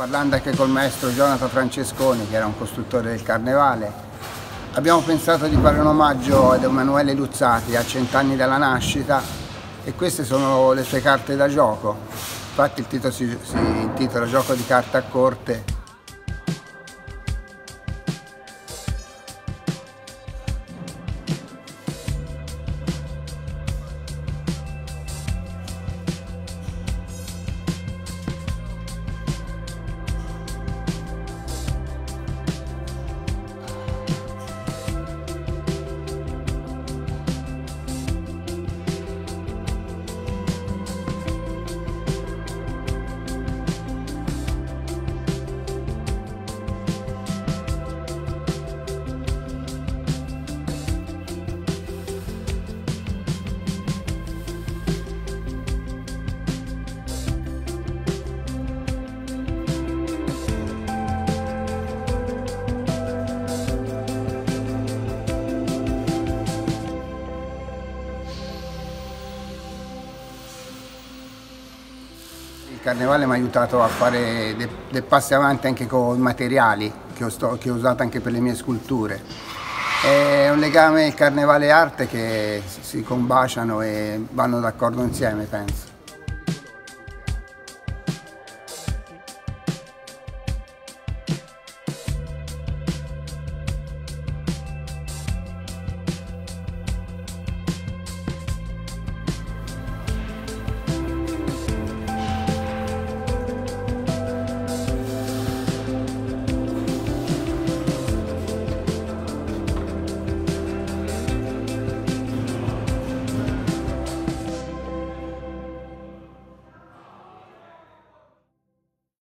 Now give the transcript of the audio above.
Parlando anche col maestro Jonathan Francesconi, che era un costruttore del carnevale, abbiamo pensato di fare un omaggio ad Emanuele Luzzati a cent'anni dalla nascita e queste sono le sue carte da gioco. Infatti il titolo si, si intitola Gioco di carte a corte Il carnevale mi ha aiutato a fare dei, dei passi avanti anche con i materiali che ho, sto, che ho, usato anche per le mie sculture. È un legame il carnevale e arte che si combaciano e vanno d'accordo insieme, penso.